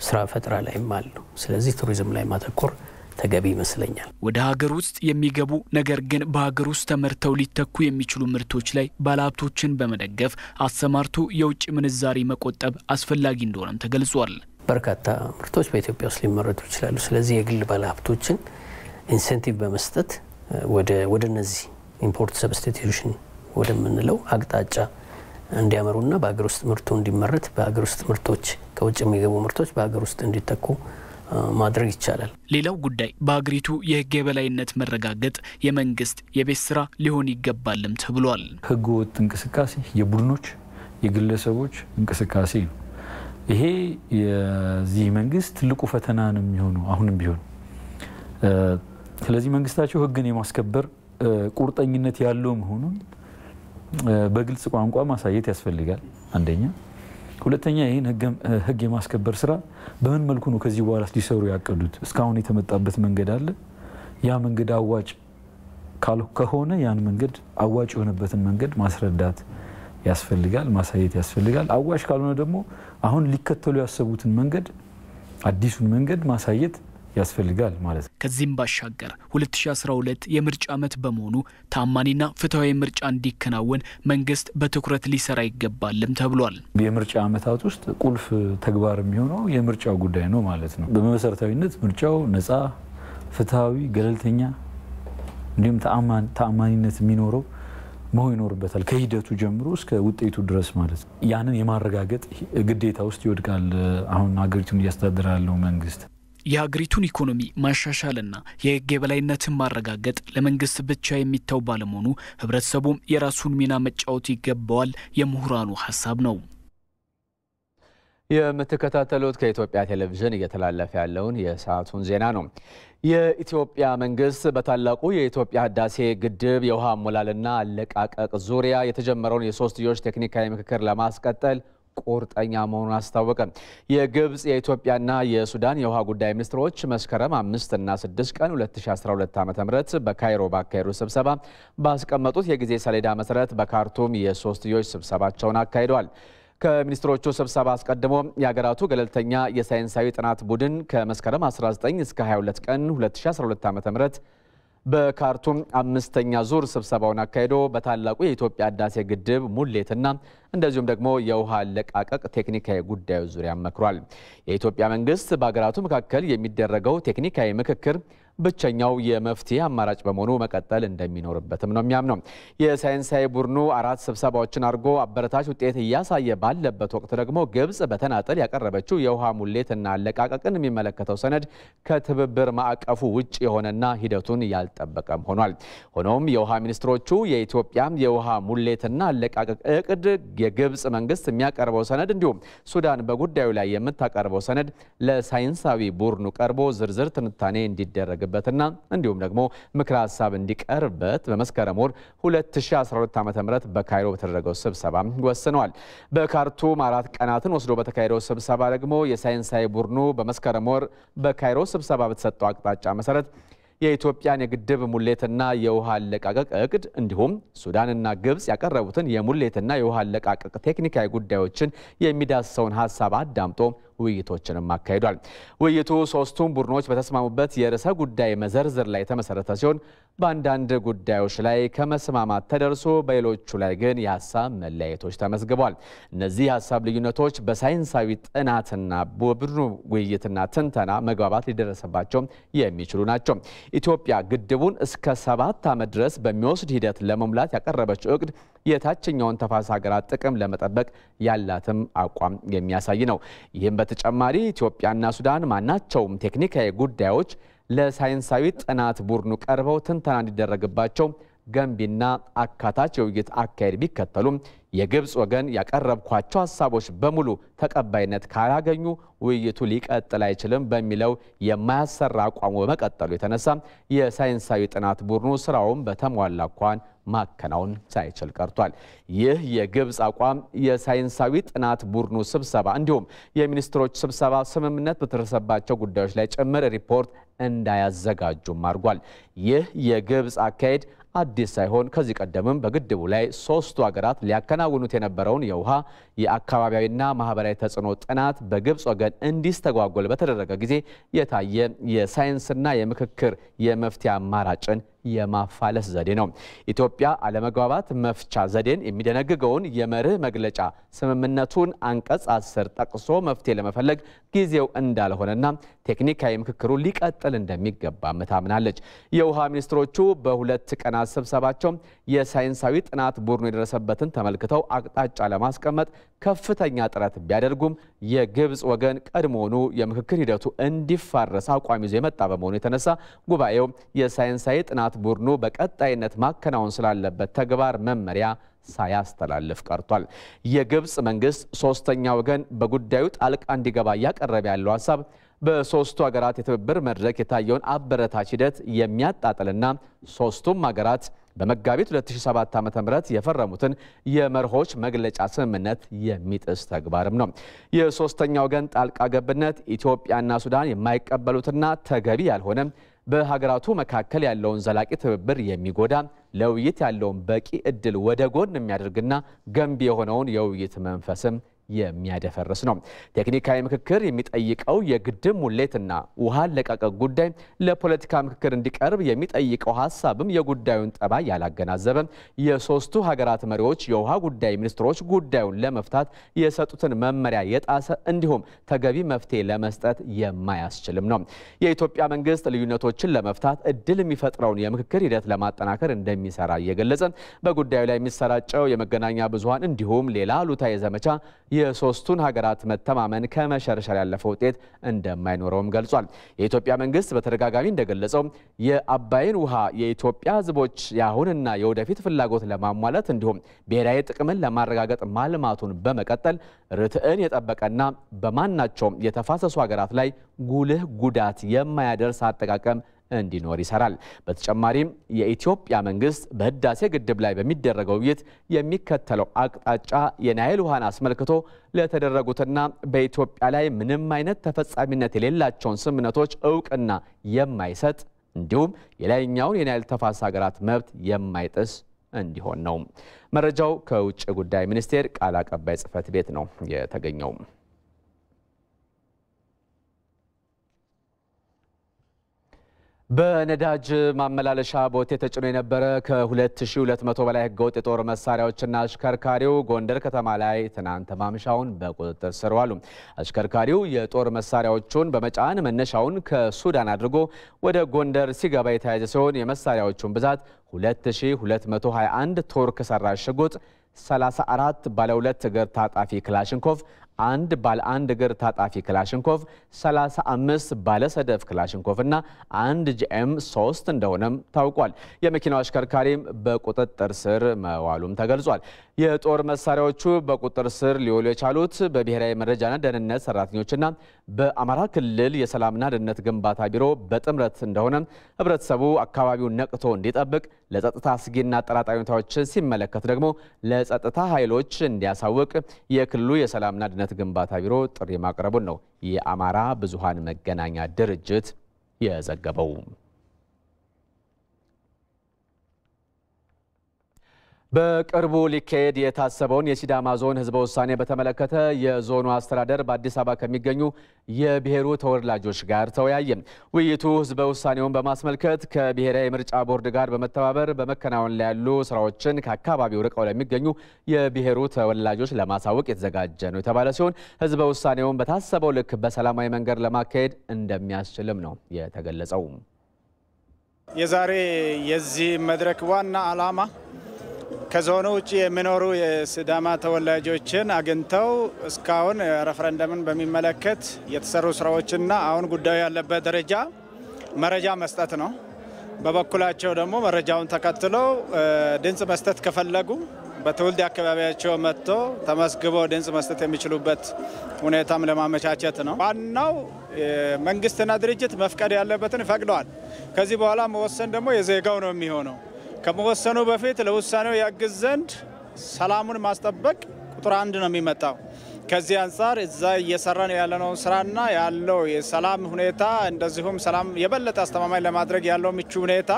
ስራ ፈጠራ ላይም አለው። ስለዚህ ቱሪዝም ላይ ማተኮር ተገቢ ይመስለኛል።
ወደ ሀገር ውስጥ የሚገቡ ነገር ግን በሀገር ውስጥ ተመርተው ሊተኩ የሚችሉ ምርቶች ላይ ባለሀብቶችን በመደገፍ አሰማርቶ የውጭ ምንዛሪ መቆጠብ አስፈላጊ እንደሆነም ተገልጿል።
በርካታ ምርቶች በኢትዮጵያ ውስጥ ሊመረቱ ይችላሉ። ስለዚህ የግል ባለሀብቶችን incentive በመስጠት ወደ እነዚህ import substitution ወደምንለው አቅጣጫ እንዲያመሩና በሀገር ውስጥ ምርቱ እንዲመረት በሀገር ውስጥ ምርቶች ከውጭ የሚገቡ ምርቶች በሀገር ውስጥ እንዲተኩ ማድረግ ይቻላል።
ሌላው ጉዳይ በሀገሪቱ የሕግ የበላይነት መረጋገጥ የመንግስት የቤት ስራ ሊሆን ይገባልም ተብሏል።
ሕገ ወጥ እንቅስቃሴ የቡድኖች የግለሰቦች እንቅስቃሴ ነው። ይሄ የዚህ መንግስት ትልቁ ፈተና ነው የሚሆነው አሁንም ቢሆን። ስለዚህ መንግስታቸው ሕግን የማስከበር ቁርጠኝነት ያለው መሆኑን በግልጽ ቋንቋ ማሳየት ያስፈልጋል። አንደኛ ሁለተኛ ይህን ህግ የማስከበር ስራ በምን መልኩ ነው ከዚህ በኋላ ሊሰሩ ያቀዱት? እስካሁን የተመጣበት መንገድ አለ። ያ መንገድ አዋጭ ከሆነ ያን መንገድ አዋጭ የሆነበትን መንገድ ማስረዳት ያስፈልጋል፣ ማሳየት ያስፈልጋል። አዋጭ ካልሆነ ደግሞ አሁን ሊከተሉ ያሰቡትን መንገድ አዲሱን መንገድ ማሳየት ያስፈልጋል ማለት ነው።
ከዚህም ባሻገር 2012 የምርጫ ዓመት በመሆኑ ታማኒና ፍትሐዊ ምርጫ እንዲከናወን መንግስት በትኩረት ሊሰራ ይገባልም ተብሏል።
የምርጫ ዓመታት ውስጥ ቁልፍ ተግባር የሚሆነው የምርጫው ጉዳይ ነው ማለት ነው። በመሰረታዊነት ምርጫው ነፃ፣ ፍትሐዊ፣ ገለልተኛ እንዲሁም ተአማኒነት የሚኖረው መሆን ይኖርበታል። ከሂደቱ ጀምሮ እስከ ውጤቱ ድረስ ማለት ነው። ያንን የማረጋገጥ ግዴታ ውስጥ ይወድቃል አሁን ሀገሪቱን እያስተዳደረ ያለው መንግስት።
የሀገሪቱን ኢኮኖሚ ማሻሻልና የህግ የበላይነትን ማረጋገጥ ለመንግስት ብቻ የሚተው ባለመሆኑ ህብረተሰቡም የራሱን ሚና መጫወት ይገባዋል የምሁራኑ ሀሳብ ነው።
የምትከታተሉት ከኢትዮጵያ ቴሌቪዥን እየተላለፈ ያለውን የሰዓቱን ዜና ነው። የኢትዮጵያ መንግስት በታላቁ የኢትዮጵያ ህዳሴ ግድብ የውሃ አሞላልና አለቃቀቅ ዙሪያ የተጀመረውን የሶስትዮሽ ቴክኒካዊ ምክክር ለማስቀጠል ቁርጠኛ መሆኑን አስታወቀ። የግብፅ የኢትዮጵያና የሱዳን የውሃ ጉዳይ ሚኒስትሮች መስከረም አምስት እና ስድስት ቀን 2012 ዓ ም በካይሮ ባካሄዱ ስብሰባ ባስቀመጡት የጊዜ ሰሌዳ መሰረት በካርቱም የሶስትዮሽ ስብሰባቸውን አካሂደዋል። ከሚኒስትሮቹ ስብሰባ አስቀድሞ የሀገራቱ ገለልተኛ የሳይንሳዊ ጥናት ቡድን ከመስከረም 19 እስከ 22 ቀን 2012 ዓ ም በካርቱም አምስተኛ ዙር ስብሰባውን አካሂዶ በታላቁ የኢትዮጵያ ህዳሴ ግድብ ሙሌትና እንደዚሁም ደግሞ የውሃ አለቃቀቅ ቴክኒካዊ ጉዳዮች ዙሪያ መክሯል። የኢትዮጵያ መንግስት በሀገራቱ መካከል የሚደረገው ቴክኒካዊ ምክክር ብቸኛው የመፍትሄ አማራጭ በመሆኑ መቀጠል እንደሚኖርበትም ነው የሚያምነው። የሳይንሳዊ ቡድኑ አራት ስብሰባዎችን አድርጎ አበረታች ውጤት እያሳየ ባለበት ወቅት ደግሞ ግብጽ በተናጠል ያቀረበችው የውሃ ሙሌትና አለቃቀቅን የሚመለከተው ሰነድ ከትብብር ማዕቀፉ ውጭ የሆነና ሂደቱን ያልጠበቀም ሆኗል። ሆኖም የውሃ ሚኒስትሮቹ የኢትዮጵያ የውሃ ሙሌትና አለቃቀቅ እቅድ፣ የግብጽ መንግስት የሚያቀርበው ሰነድ እንዲሁም ሱዳን በጉዳዩ ላይ የምታቀርበው ሰነድ ለሳይንሳዊ ቡድኑ ቀርቦ ዝርዝር ትንታኔ እንዲደረግ በትና እንዲሁም ደግሞ ምክረ ሀሳብ እንዲቀርብበት በመስከረም ወር 2012 ዓ.ም በካይሮ በተደረገው ስብሰባ ወስነዋል። በካርቱም አራት ቀናትን ወስዶ በተካሄደው ስብሰባ ደግሞ የሳይንሳዊ ቡድኑ በመስከረም ወር በካይሮ ስብሰባ በተሰጠው አቅጣጫ መሰረት የኢትዮጵያን የግድብ ሙሌትና የውሃ አለቃቀቅ እቅድ እንዲሁም ሱዳንና ግብጽ ያቀረቡትን የሙሌትና የውሃ አለቃቀቅ ቴክኒካዊ ጉዳዮችን የሚዳስሰውን ሀሳብ አዳምጦ ውይይቶችንም አካሂዷል። ውይይቱ ሶስቱም ቡድኖች በተስማሙበት የርዕሰ ጉዳይ መዘርዝር ላይ የተመሰረተ ሲሆን በአንዳንድ ጉዳዮች ላይ ከመስማማት ተደርሶ በሌሎቹ ላይ ግን የሀሳብ መለያየቶች ተመዝግበዋል። እነዚህ የሀሳብ ልዩነቶች በሳይንሳዊ ጥናትና በቡድኑ ውይይትና ትንተና መግባባት ሊደረሰባቸው የሚችሉ ናቸው። ኢትዮጵያ ግድቡን እስከ ሰባት ዓመት ድረስ በሚወስድ ሂደት ለመሙላት ያቀረበችው እቅድ የታችኛውን ተፋሰስ ሀገራት ጥቅም ለመጠበቅ ያላትም አቋም የሚያሳይ ነው። ይህም በተጨማሪ ኢትዮጵያና ሱዳን ማናቸውም ቴክኒካዊ ጉዳዮች ለሳይንሳዊ ጥናት ቡድኑ ቀርበው ትንተና እንዲደረግባቸው ገንቢና አካታች የውይይት አካሄድ ቢከተሉም የግብፅ ወገን ያቀረብኳቸው ሀሳቦች በሙሉ ተቀባይነት ካላገኙ ውይይቱ ሊቀጥል አይችልም በሚለው የማያሰራ አቋሙ በመቀጠሉ የተነሳ የሳይንሳዊ ጥናት ቡድኑ ስራውን በተሟላ እንኳን ማከናወን ሳይችል ቀርቷል። ይህ የግብፅ አቋም የሳይንሳዊ ጥናት ቡድኑ ስብሰባ እንዲሁም የሚኒስትሮች ስብሰባ ስምምነት በተደረሰባቸው ጉዳዮች ላይ ጭምር ሪፖርት እንዳያዘጋጁም አድርጓል። ይህ የግብፅ አካሄድ አዲስ ሳይሆን ከዚህ ቀደምም በግድቡ ላይ ሶስቱ ሀገራት ሊያከናውኑት የነበረውን የውሃ የአካባቢያዊና ማህበራዊ ተጽዕኖ ጥናት በግብፅ ወገን እንዲስተጓጎል በተደረገ ጊዜ የታየ የሳይንስና የምክክር የመፍትሄ አማራጭን የማፋለስ ዘዴ ነው። ኢትዮጵያ አለመግባባት መፍቻ ዘዴን የሚደነግገውን የመርህ መግለጫ ስምምነቱን አንቀጽ አስር ጠቅሶ መፍትሄ ለመፈለግ ጊዜው እንዳልሆነና ቴክኒካዊ ምክክሩ ሊቀጥል እንደሚገባም ታምናለች። የውሃ ሚኒስትሮቹ በሁለት ቀናት ስብሰባቸው የሳይንሳዊ ጥናት ቡድኑ የደረሰበትን ተመልክተው አቅጣጫ ለማስቀመጥ ከፍተኛ ጥረት ቢያደርጉም የግብፅ ወገን ቀድሞውኑ የምክክር ሂደቱ እንዲፋረስ አቋም ይዞ የመጣ በመሆኑ የተነሳ ጉባኤው የሳይንሳዊ ጥናት ቡድኑ በቀጣይነት ማከናወን ስላለበት ተግባር መመሪያ ሳያስተላልፍ ቀርቷል። የግብፅ መንግስት ሶስተኛ ወገን በጉዳዩ ጣልቃ እንዲገባ እያቀረበ ያለው ሀሳብ በሶስቱ ሀገራት የትብብር መድረክ የታየውን አበረታች ሂደት የሚያጣጥልና ሶስቱም ሀገራት በመጋቢት 2007 ዓ.ም የፈረሙትን የመርሆች መግለጫ ስምምነት የሚጥስ ተግባርም ነው። የሶስተኛ ወገን ጣልቃ ገብነት ኢትዮጵያና ሱዳን የማይቀበሉትና ተገቢ ያልሆነ በሀገራቱ መካከል ያለውን ዘላቂ ትብብር የሚጎዳ ለውይይት ያለውን በቂ እድል ወደ ጎን የሚያደርግና ገንቢ የሆነውን የውይይት መንፈስም የሚያደፈርስ ነው። ቴክኒካዊ ምክክር የሚጠይቀው የግድብ ሙሌትና ውሃ አለቃቀቅ ጉዳይ ለፖለቲካ ምክክር እንዲቀርብ የሚጠይቀው ሀሳብም የጉዳዩን ጠባይ ያላገናዘበ የሶስቱ ሀገራት መሪዎች የውሃ ጉዳይ ሚኒስትሮች ጉዳዩን ለመፍታት የሰጡትን መመሪያ የጣሰ እንዲሁም ተገቢ መፍትሄ ለመስጠት የማያስችልም ነው። የኢትዮጵያ መንግስት ልዩነቶችን ለመፍታት እድል የሚፈጥረውን የምክክር ሂደት ለማጠናከር እንደሚሰራ እየገለጸ በጉዳዩ ላይ የሚሰራጨው የመገናኛ ብዙኃን እንዲሁም ሌላ አሉታዊ ዘመቻ የሶስቱን ሀገራት መተማመን ከመሸርሸር ያለፈ ውጤት እንደማይኖረውም ገልጿል። የኢትዮጵያ መንግስት በተደጋጋሚ እንደገለጸው የአባይን ውሃ የኢትዮጵያ ሕዝቦች የአሁንና የወደፊት ፍላጎት ለማሟላት እንዲሁም ብሔራዊ ጥቅምን ለማረጋገጥ ማልማቱን በመቀጠል ርትዕን የጠበቀና በማናቸውም የተፋሰሱ ሀገራት ላይ ጉልህ ጉዳት የማያደርስ አጠቃቀም እንዲኖር ይሰራል። በተጨማሪም የኢትዮጵያ መንግስት በህዳሴ ግድብ ላይ በሚደረገው ውይይት የሚከተለው አቅጣጫ የናይል ውሃን አስመልክቶ ለተደረጉትና በኢትዮጵያ ላይ ምንም አይነት ተፈጻሚነት የሌላቸውን ስምምነቶች እውቅና የማይሰጥ እንዲሁም የላይኛውን የናይል ተፋሰስ ሀገራት መብት የማይጥስ እንዲሆን ነው። መረጃው ከውጭ ጉዳይ ሚኒስቴር ቃል አቀባይ ጽህፈት ቤት ነው የተገኘው። በነዳጅ ማመላለሻ ቦቴ ተጭኖ የነበረ ከ2200 በላይ ህገወጥ የጦር መሳሪያዎችና አሽከርካሪው ጎንደር ከተማ ላይ ትናንት ማምሻውን በቁጥጥር ስር ዋሉ። አሽከርካሪው የጦር መሳሪያዎቹን በመጫን መነሻውን ከሱዳን አድርጎ ወደ ጎንደር ሲገባ የተያዘ ሲሆን የመሳሪያዎቹን ብዛት 2221 ቱርክ ሰራሽ ሽጉጥ 34 ባለ ሁለት እግር ታጣፊ ክላሽንኮቭ አንድ ባለ አንድ እግር ታጣፊ ክላሽንኮቭ 35 ባለ ሰደፍ ክላሽንኮቭ እና አንድ ጂኤም 3 እንደሆነም ታውቋል። የመኪናው አሽከርካሪም በቁጥጥር ስር መዋሉም ተገልጿል። የጦር መሳሪያዎቹ በቁጥጥር ስር ሊውሉ የቻሉት በብሔራዊ መረጃና ደህንነት ሰራተኞችና በአማራ ክልል የሰላምና ደህንነት ግንባታ ቢሮ በጥምረት እንደሆነ ህብረተሰቡ አካባቢውን ነቅቶ እንዲጠብቅ ለጸጥታ አስጊና አጠራጣሪ ሁኔታዎችን ሲመለከት ደግሞ ለጸጥታ ኃይሎች እንዲያሳውቅ የክልሉ የሰላምና ደህንነት ግንባታ ቢሮ ጥሪ ማቅረቡን ነው የአማራ ብዙሃን መገናኛ ድርጅት የዘገበው። በቅርቡ ሊካሄድ የታሰበውን የሲዳማ ዞን ህዝበ ውሳኔ በተመለከተ የዞኑ አስተዳደር በአዲስ አበባ ከሚገኙ የብሔሩ ተወላጆች ጋር ተወያየ። ውይይቱ ህዝበ ውሳኔውን በማስመልከት ከብሔራዊ ምርጫ ቦርድ ጋር በመተባበር በመከናወን ላይ ያሉ ስራዎችን ከአካባቢው ርቀው ለሚገኙ የብሔሩ ተወላጆች ለማሳወቅ የተዘጋጀ ነው የተባለ ሲሆን ህዝበ ውሳኔውን በታሰበው ልክ በሰላማዊ መንገድ ለማካሄድ እንደሚያስችልም ነው የተገለጸው።
የዛሬ የዚህ መድረክ ዋና ዓላማ ከዞኑ ውጭ የሚኖሩ የሲዳማ ተወላጆችን አግኝተው እስካሁን ረፈረንደምን በሚመለከት የተሰሩ ስራዎችና አሁን ጉዳዩ ያለበት ደረጃ መረጃ መስጠት ነው። በበኩላቸው ደግሞ መረጃውን ተከትለው ድምፅ መስጠት ከፈለጉ በትውልድ አካባቢያቸው መጥቶ ተመስግበው ድምፅ መስጠት የሚችሉበት ሁኔታም ለማመቻቸት ነው። ዋናው መንግስትና ድርጅት መፍቀድ ያለበትን ይፈቅደዋል። ከዚህ በኋላ መወሰን ደግሞ የዜጋው ነው የሚሆነው። ከመወሰኑ በፊት ለውሳኔው ያግዝ ዘንድ ሰላሙን ማስጠበቅ ቁጥር አንድ ነው የሚመጣው። ከዚህ አንጻር እዛ እየሰራን ያለነው ስራና ያለው የሰላም ሁኔታ እንደዚሁም ሰላም የበለጠ አስተማማኝ ለማድረግ ያለው ምቹ ሁኔታ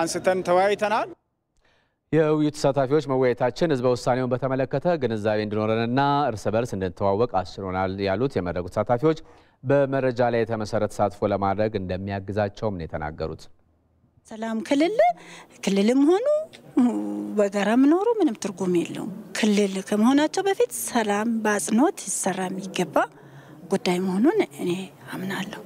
አንስተን ተወያይተናል።
የውይይቱ ተሳታፊዎች መወያየታችን ህዝበ ውሳኔውን በተመለከተ ግንዛቤ እንዲኖረንና እርስ በርስ እንድንተዋወቅ አስችሎናል ያሉት የመድረኩ ተሳታፊዎች በመረጃ ላይ የተመሰረተ ተሳትፎ ለማድረግ እንደሚያግዛቸውም ነው የተናገሩት።
ሰላም ክልል ክልልም ሆኑ በጋራ የሚኖሩ ምንም ትርጉም የለውም። ክልል ከመሆናቸው በፊት ሰላም በአጽንኦት ይሰራ የሚገባ ጉዳይ መሆኑን እኔ አምናለሁ።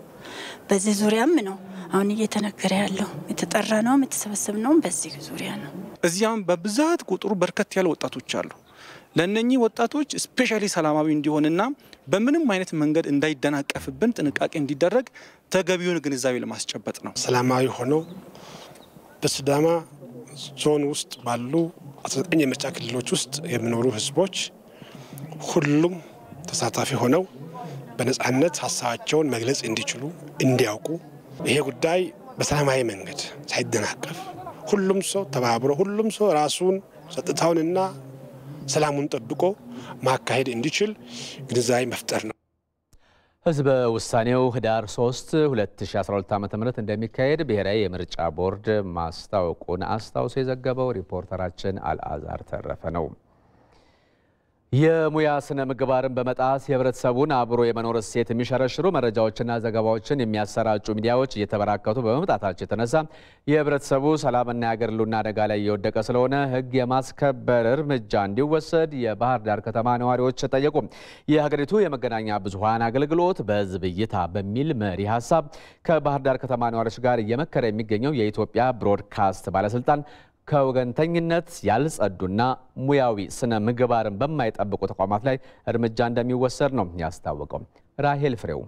በዚህ ዙሪያም ነው አሁን እየተነገረ ያለው የተጠራ ነውም የተሰበሰብ ነውም በዚህ ዙሪያ ነው።
እዚያም በብዛት ቁጥሩ በርከት ያለ ወጣቶች አሉ። ለእነኚህ ወጣቶች ስፔሻሊ ሰላማዊ እንዲሆንና በምንም አይነት መንገድ እንዳይደናቀፍብን ጥንቃቄ እንዲደረግ ተገቢውን ግንዛቤ ለማስጨበጥ ነው።
ሰላማዊ ሆነው በሲዳማ ዞን ውስጥ ባሉ 19 የምርጫ ክልሎች ውስጥ የሚኖሩ ህዝቦች ሁሉም ተሳታፊ ሆነው በነፃነት ሀሳባቸውን መግለጽ እንዲችሉ እንዲያውቁ ይሄ ጉዳይ በሰላማዊ መንገድ ሳይደናቀፍ ሁሉም ሰው ተባብሮ ሁሉም ሰው ራሱን ጸጥታውንና ሰላሙን ጠብቆ ማካሄድ እንዲችል ግንዛቤ መፍጠር ነው።
ህዝበ ውሳኔው ህዳር 3 2012 ዓ ም እንደሚካሄድ ብሔራዊ የምርጫ ቦርድ ማስታወቁን አስታውሶ የዘገበው ሪፖርተራችን አልአዛር ተረፈ ነው። የሙያ ስነ ምግባርን በመጣስ የህብረተሰቡን አብሮ የመኖር እሴት የሚሸረሽሩ መረጃዎችና ዘገባዎችን የሚያሰራጩ ሚዲያዎች እየተበራከቱ በመምጣታቸው የተነሳ የህብረተሰቡ ሰላምና የአገር ህልውና አደጋ ላይ እየወደቀ ስለሆነ ህግ የማስከበር እርምጃ እንዲወሰድ የባህር ዳር ከተማ ነዋሪዎች ጠየቁ። የሀገሪቱ የመገናኛ ብዙኃን አገልግሎት በህዝብ እይታ በሚል መሪ ሀሳብ ከባህር ዳር ከተማ ነዋሪዎች ጋር እየመከረ የሚገኘው የኢትዮጵያ ብሮድካስት ባለስልጣን ከወገንተኝነት ያልጸዱና ሙያዊ ስነ ምግባርን በማይጠብቁ ተቋማት ላይ እርምጃ እንደሚወሰድ ነው ያስታወቀው። ራሄል ፍሬው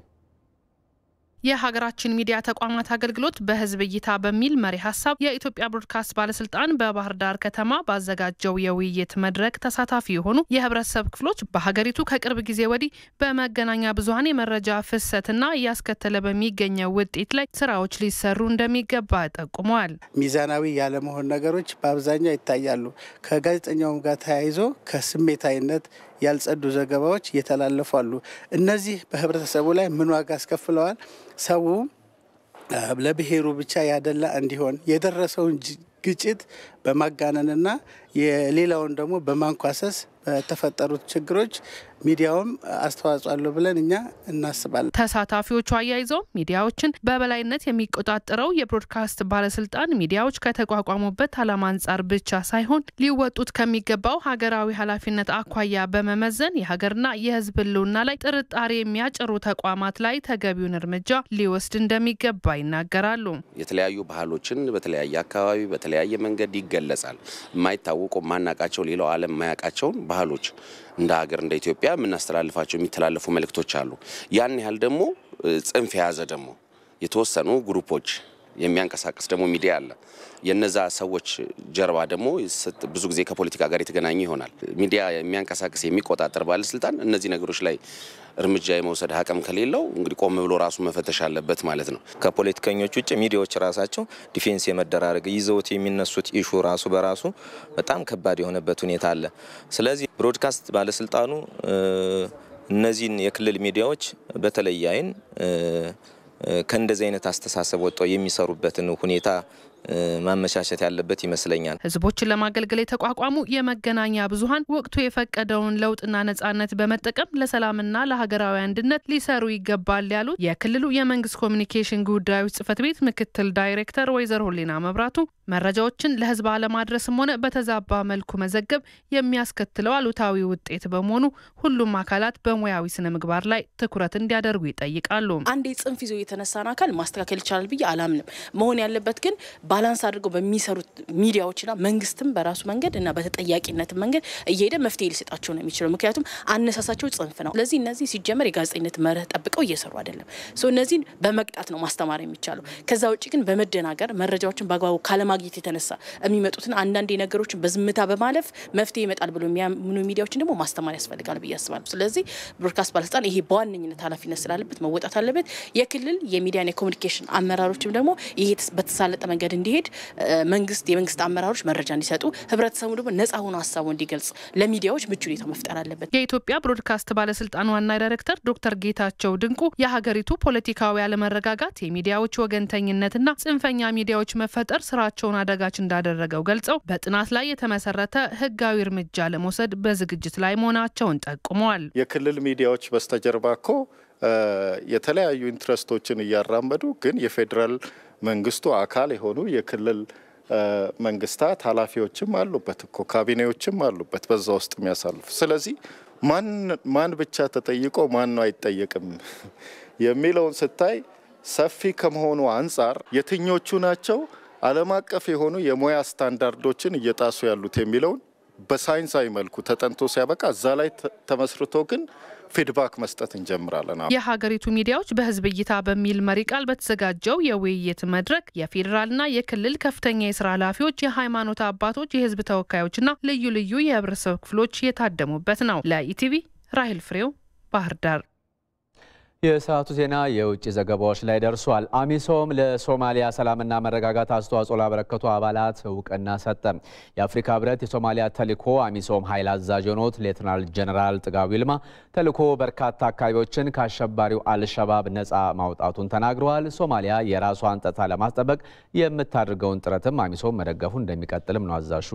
የሀገራችን ሚዲያ ተቋማት አገልግሎት በህዝብ እይታ በሚል መሪ ሀሳብ የኢትዮጵያ ብሮድካስት ባለስልጣን በባህር ዳር ከተማ ባዘጋጀው የውይይት መድረክ ተሳታፊ የሆኑ የህብረተሰብ ክፍሎች በሀገሪቱ ከቅርብ ጊዜ ወዲህ በመገናኛ ብዙኃን የመረጃ ፍሰትና እያስከተለ በሚገኘው ውጤት ላይ ስራዎች ሊሰሩ እንደሚገባ ጠቁመዋል።
ሚዛናዊ ያለመሆን ነገሮች በአብዛኛው ይታያሉ። ከጋዜጠኛውም ጋር ተያይዞ ከስሜታዊነት ያልጸዱ ዘገባዎች እየተላለፉ አሉ። እነዚህ በህብረተሰቡ ላይ ምን ዋጋ አስከፍለዋል? ሰው ለብሔሩ ብቻ ያደላ እንዲሆን የደረሰውን ግጭት በማጋነንና የሌላውን ደግሞ በማንኳሰስ በተፈጠሩት ችግሮች ሚዲያውም አስተዋጽኦ አለው ብለን እኛ እናስባለን።
ተሳታፊዎቹ አያይዘው ሚዲያዎችን በበላይነት የሚቆጣጠረው የብሮድካስት ባለስልጣን ሚዲያዎች ከተቋቋሙበት ዓላማ አንጻር ብቻ ሳይሆን ሊወጡት ከሚገባው ሀገራዊ ኃላፊነት አኳያ በመመዘን የሀገርና የሕዝብ ሕልውና ላይ ጥርጣሬ የሚያጭሩ ተቋማት ላይ ተገቢውን እርምጃ ሊወስድ እንደሚገባ ይናገራሉ።
የተለያዩ ባህሎችን በተለያየ አካባቢ በተለያየ መንገድ ይገለጻል። የማይታወቁ የማናቃቸው ሌላው ዓለም የማያውቃቸውን ባህሎች እንደ ሀገር እንደ ኢትዮጵያ የምናስተላልፋቸው የሚተላለፉ መልእክቶች አሉ። ያን ያህል ደግሞ ጽንፍ የያዘ ደግሞ የተወሰኑ ግሩፖች የሚያንቀሳቅስ ደግሞ ሚዲያ አለ። የነዛ ሰዎች ጀርባ ደግሞ ብዙ ጊዜ ከፖለቲካ ጋር የተገናኘ ይሆናል። ሚዲያ የሚያንቀሳቅስ የሚቆጣጠር ባለስልጣን እነዚህ ነገሮች ላይ እርምጃ የመውሰድ አቅም ከሌለው እንግዲህ ቆም ብሎ ራሱ መፈተሽ አለበት ማለት ነው።
ከፖለቲከኞች ውጭ ሚዲያዎች ራሳቸው defense የመደራረግ ይዘውት የሚነሱት issue ራሱ በራሱ በጣም ከባድ የሆነበት ሁኔታ አለ። ስለዚህ ብሮድካስት ባለስልጣኑ እነዚህን የክልል ሚዲያዎች በተለየ አይን ከእንደዚህ አይነት አስተሳሰብ ወጥተው የሚሰሩበትን ሁኔታ ማመቻቸት ያለበት ይመስለኛል።
ህዝቦችን ለማገልገል የተቋቋሙ የመገናኛ ብዙኃን ወቅቱ የፈቀደውን ለውጥና ነጻነት በመጠቀም ለሰላምና ለሀገራዊ አንድነት ሊሰሩ ይገባል ያሉት የክልሉ የመንግስት ኮሚኒኬሽን ጉዳዮች ጽህፈት ቤት ምክትል ዳይሬክተር ወይዘሮ ሁሌና መብራቱ መረጃዎችን ለህዝብ አለማድረስም ሆነ በተዛባ መልኩ መዘገብ የሚያስከትለው አሉታዊ ውጤት በመሆኑ ሁሉም አካላት በሙያዊ ስነ ምግባር ላይ ትኩረት እንዲያደርጉ ይጠይቃሉ።
አንድ ጽንፍ ይዞ የተነሳን አካል ማስተካከል ይቻላል ብዬ አላምንም። መሆን ያለበት ግን balance አድርገው በሚሰሩት ሚዲያዎችና መንግስትም በራሱ መንገድ እና በተጠያቂነት መንገድ እየሄደ መፍትሄ ሊሰጣቸው ነው የሚችለው። ምክንያቱም አነሳሳቸው ጽንፍ ነው። ስለዚህ እነዚህ ሲጀመር የጋዜጠኝነት መርህ ጠብቀው እየሰሩ አይደለም። እነዚህን በመቅጣት ነው ማስተማር የሚቻለው። ከዛ ውጭ ግን በመደናገር መረጃዎችን በአግባቡ ካለማግኘት የተነሳ የሚመጡትን አንዳንድ ነገሮችን በዝምታ በማለፍ መፍትሄ ይመጣል ብሎ የሚያምኑ ሚዲያዎችን ደግሞ ማስተማር ያስፈልጋል ብዬ አስባለሁ። ስለዚህ ብሮድካስት ባለስልጣን ይሄ በዋነኝነት ኃላፊነት ስላለበት መወጣት አለበት። የክልል የሚዲያና የኮሚኒኬሽን አመራሮችም ደግሞ ይሄ በተሳለጠ መንገድ እንዲሄድ መንግስት የመንግስት አመራሮች መረጃ እንዲሰጡ፣ ህብረተሰቡ ደግሞ ነጻ ሆኖ ሀሳቡ እንዲገልጽ ለሚዲያዎች ምቹ ሁኔታ መፍጠር አለበት።
የኢትዮጵያ ብሮድካስት ባለስልጣን ዋና ዳይሬክተር ዶክተር ጌታቸው ድንቁ የሀገሪቱ ፖለቲካዊ አለመረጋጋት፣ የሚዲያዎች ወገንተኝነትና ጽንፈኛ ሚዲያዎች መፈጠር ስራቸውን አደጋች እንዳደረገው ገልጸው በጥናት ላይ የተመሰረተ ህጋዊ እርምጃ ለመውሰድ በዝግጅት ላይ መሆናቸውን ጠቁመዋል።
የክልል ሚዲያዎች በስተጀርባ እኮ የተለያዩ interest ኦችን እያራመዱ ግን የፌዴራል መንግስቱ አካል የሆኑ የክልል መንግስታት ኃላፊዎችም አሉበት እኮ ካቢኔዎችም አሉበት በዛ ውስጥ የሚያሳልፉ። ስለዚህ ማን ብቻ ተጠይቆ ማን ነው አይጠየቅም የሚለውን ስታይ ሰፊ ከመሆኑ አንጻር የትኞቹ ናቸው ዓለም አቀፍ የሆኑ የሙያ ስታንዳርዶችን እየጣሱ ያሉት የሚለውን በሳይንሳዊ መልኩ ተጠንቶ ሲያበቃ እዛ ላይ ተመስርቶ ግን feedback መስጠት እንጀምራለን።
የሀገሪቱ ሚዲያዎች በህዝብ እይታ በሚል መሪ ቃል በተዘጋጀው የውይይት መድረክ የፌዴራልና የክልል ከፍተኛ የስራ ኃላፊዎች፣ የሃይማኖት አባቶች፣ የህዝብ ተወካዮችና ልዩ ልዩ የህብረተሰብ ክፍሎች የታደሙበት ነው። ለኢቲቪ ራሄል ፍሬው ባህር ዳር።
የሰዓቱ ዜና የውጭ ዘገባዎች ላይ ደርሷል። አሚሶም ለሶማሊያ ሰላምና መረጋጋት አስተዋጽኦ ላበረከቱ አባላት እውቅና ሰጠ። የአፍሪካ ህብረት የሶማሊያ ተልዕኮ አሚሶም ኃይል አዛዥ የሆኑት ሌትናል ጀነራል ጥጋቡ ይልማ ተልዕኮ በርካታ አካባቢዎችን ከአሸባሪው አልሸባብ ነፃ ማውጣቱን ተናግረዋል። ሶማሊያ የራሷን ጸጥታ ለማስጠበቅ የምታደርገውን ጥረትም አሚሶም መደገፉ እንደሚቀጥልም ነው አዛዡ